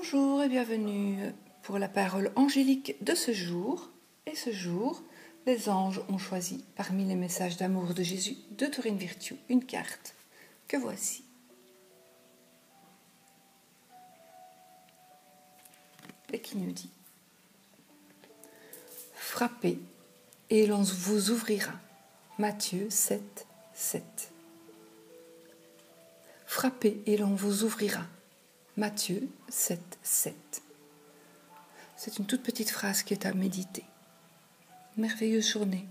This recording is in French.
Bonjour et bienvenue pour la parole angélique de ce jour. Et ce jour, les anges ont choisi parmi les messages d'amour de Jésus de Turin Virtue une carte que voici. Et qui nous dit Frappez et l'on vous ouvrira. Matthieu 7, 7. Frappez et l'on vous ouvrira. Matthieu 7, 7. C'est une toute petite phrase qui est à méditer. Merveilleuse journée.